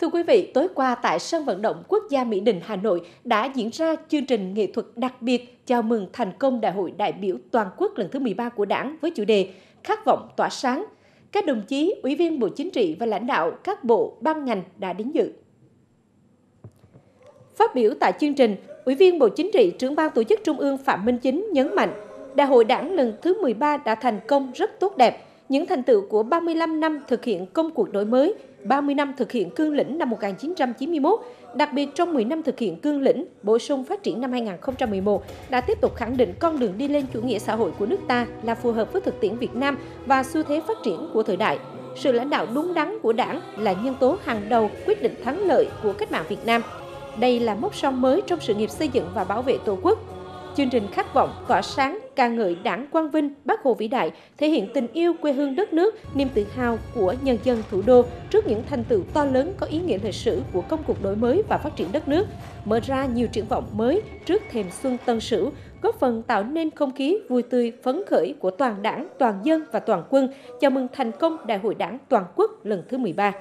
Thưa quý vị, tối qua tại sân vận động quốc gia Mỹ Đình Hà Nội đã diễn ra chương trình nghệ thuật đặc biệt chào mừng thành công Đại hội đại biểu toàn quốc lần thứ 13 của Đảng với chủ đề Khát vọng tỏa sáng. Các đồng chí, ủy viên Bộ Chính trị và lãnh đạo các bộ, ban ngành đã đến dự. Phát biểu tại chương trình, Ủy viên Bộ Chính trị, trưởng ban tổ chức Trung ương Phạm Minh Chính nhấn mạnh, Đại hội Đảng lần thứ 13 đã thành công rất tốt đẹp. Những thành tựu của 35 năm thực hiện công cuộc đổi mới, 30 năm thực hiện cương lĩnh năm 1991, đặc biệt trong 10 năm thực hiện cương lĩnh, bổ sung phát triển năm 2011 đã tiếp tục khẳng định con đường đi lên chủ nghĩa xã hội của nước ta là phù hợp với thực tiễn Việt Nam và xu thế phát triển của thời đại. Sự lãnh đạo đúng đắn của Đảng là nhân tố hàng đầu quyết định thắng lợi của cách mạng Việt Nam. Đây là mốc son mới trong sự nghiệp xây dựng và bảo vệ Tổ quốc, Chương trình khát vọng, tỏa sáng, ca ngợi đảng quang vinh, bác Hồ vĩ đại, thể hiện tình yêu quê hương đất nước, niềm tự hào của nhân dân thủ đô trước những thành tựu to lớn có ý nghĩa lịch sử của công cuộc đổi mới và phát triển đất nước, mở ra nhiều triển vọng mới trước thềm xuân tân sửu, góp phần tạo nên không khí vui tươi, phấn khởi của toàn đảng, toàn dân và toàn quân chào mừng thành công Đại hội Đảng toàn quốc lần thứ 13.